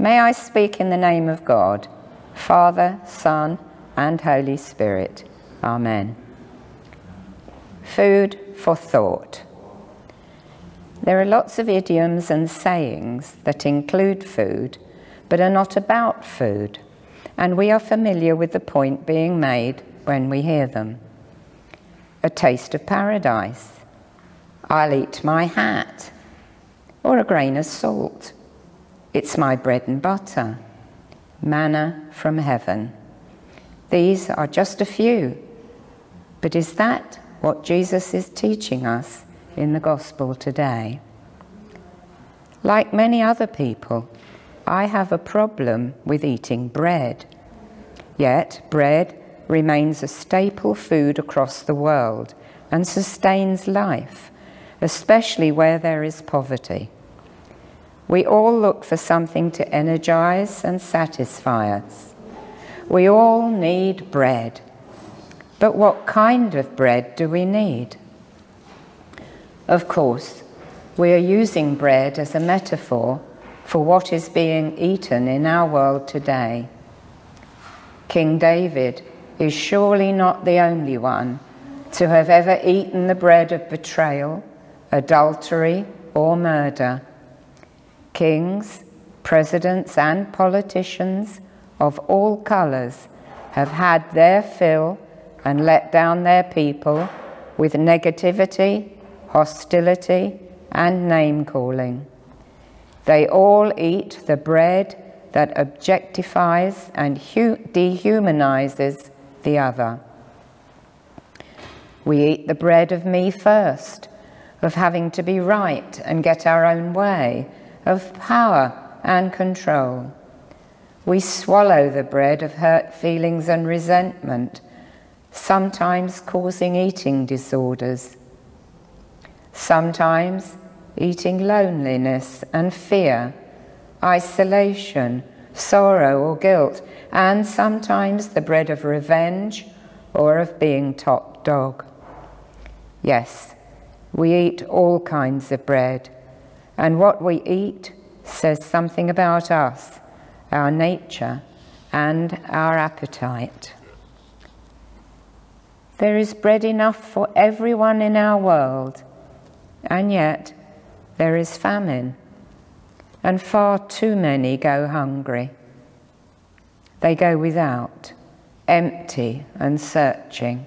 May I speak in the name of God, Father, Son, and Holy Spirit. Amen. Food for thought. There are lots of idioms and sayings that include food, but are not about food, and we are familiar with the point being made when we hear them. A taste of paradise. I'll eat my hat. Or a grain of salt. It's my bread and butter. Manna from heaven. These are just a few. But is that what Jesus is teaching us in the gospel today? Like many other people, I have a problem with eating bread. Yet, bread remains a staple food across the world and sustains life, especially where there is poverty. We all look for something to energize and satisfy us. We all need bread. But what kind of bread do we need? Of course, we are using bread as a metaphor for what is being eaten in our world today. King David is surely not the only one to have ever eaten the bread of betrayal, adultery, or murder kings, presidents, and politicians of all colours have had their fill and let down their people with negativity, hostility, and name calling. They all eat the bread that objectifies and dehumanizes the other. We eat the bread of me first, of having to be right and get our own way, of power and control. We swallow the bread of hurt feelings and resentment, sometimes causing eating disorders, sometimes eating loneliness and fear, isolation, sorrow or guilt, and sometimes the bread of revenge or of being top dog. Yes, we eat all kinds of bread and what we eat says something about us, our nature, and our appetite. There is bread enough for everyone in our world, and yet there is famine, and far too many go hungry. They go without, empty and searching.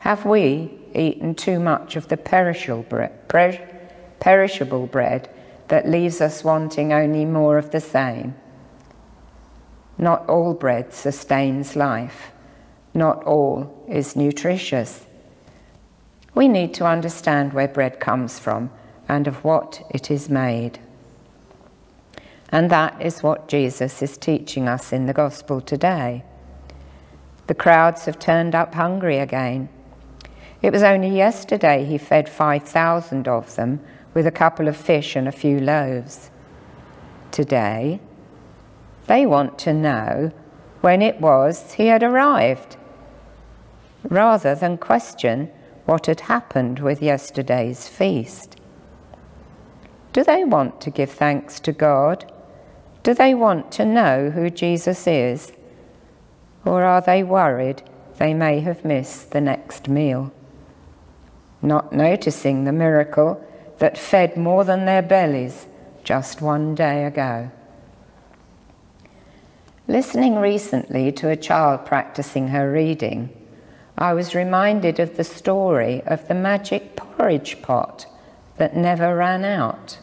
Have we eaten too much of the perishable bread? Perishable bread that leaves us wanting only more of the same. Not all bread sustains life. Not all is nutritious. We need to understand where bread comes from and of what it is made. And that is what Jesus is teaching us in the gospel today. The crowds have turned up hungry again. It was only yesterday he fed 5,000 of them with a couple of fish and a few loaves. Today, they want to know when it was he had arrived, rather than question what had happened with yesterday's feast. Do they want to give thanks to God? Do they want to know who Jesus is? Or are they worried they may have missed the next meal? Not noticing the miracle that fed more than their bellies just one day ago. Listening recently to a child practicing her reading, I was reminded of the story of the magic porridge pot that never ran out.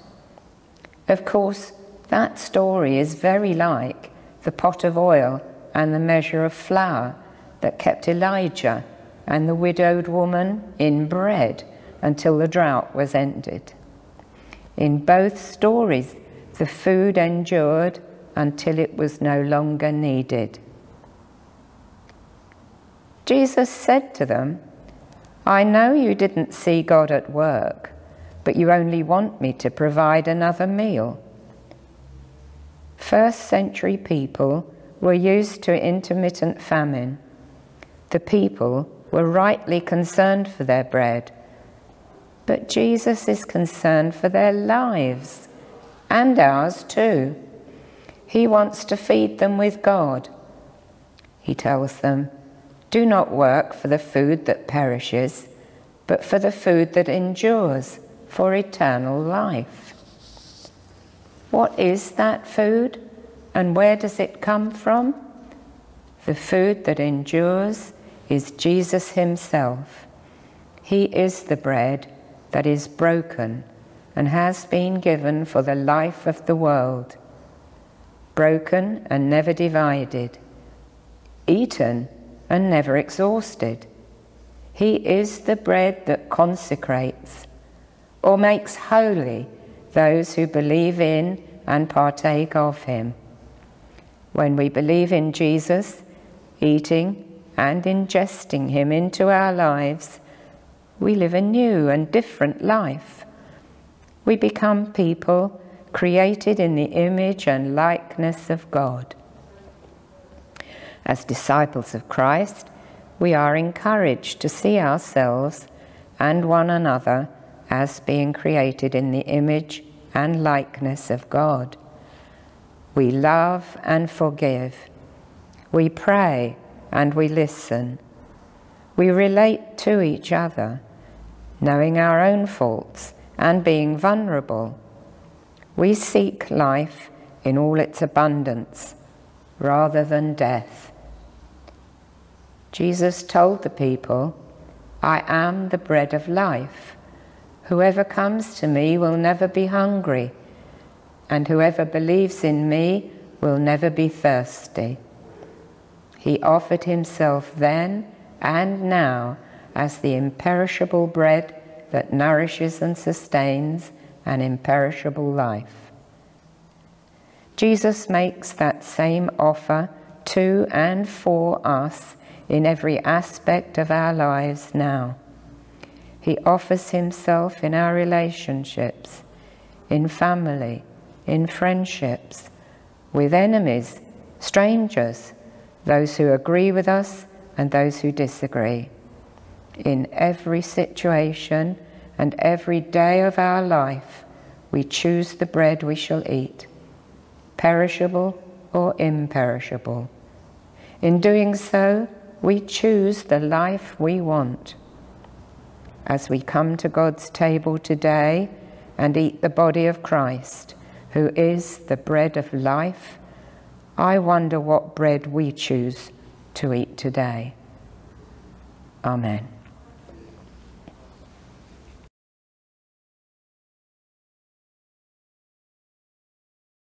Of course, that story is very like the pot of oil and the measure of flour that kept Elijah and the widowed woman in bread until the drought was ended. In both stories, the food endured until it was no longer needed. Jesus said to them, I know you didn't see God at work, but you only want me to provide another meal. First century people were used to intermittent famine. The people were rightly concerned for their bread but Jesus is concerned for their lives and ours too. He wants to feed them with God. He tells them, Do not work for the food that perishes, but for the food that endures for eternal life. What is that food and where does it come from? The food that endures is Jesus Himself. He is the bread that is broken and has been given for the life of the world, broken and never divided, eaten and never exhausted. He is the bread that consecrates or makes holy those who believe in and partake of him. When we believe in Jesus, eating and ingesting him into our lives, we live a new and different life. We become people created in the image and likeness of God. As disciples of Christ, we are encouraged to see ourselves and one another as being created in the image and likeness of God. We love and forgive. We pray and we listen. We relate to each other, knowing our own faults and being vulnerable. We seek life in all its abundance rather than death. Jesus told the people, I am the bread of life. Whoever comes to me will never be hungry, and whoever believes in me will never be thirsty. He offered himself then and now as the imperishable bread that nourishes and sustains an imperishable life. Jesus makes that same offer to and for us in every aspect of our lives now. He offers himself in our relationships, in family, in friendships, with enemies, strangers, those who agree with us and those who disagree. In every situation and every day of our life, we choose the bread we shall eat, perishable or imperishable. In doing so, we choose the life we want. As we come to God's table today and eat the body of Christ, who is the bread of life, I wonder what bread we choose to eat today. Amen.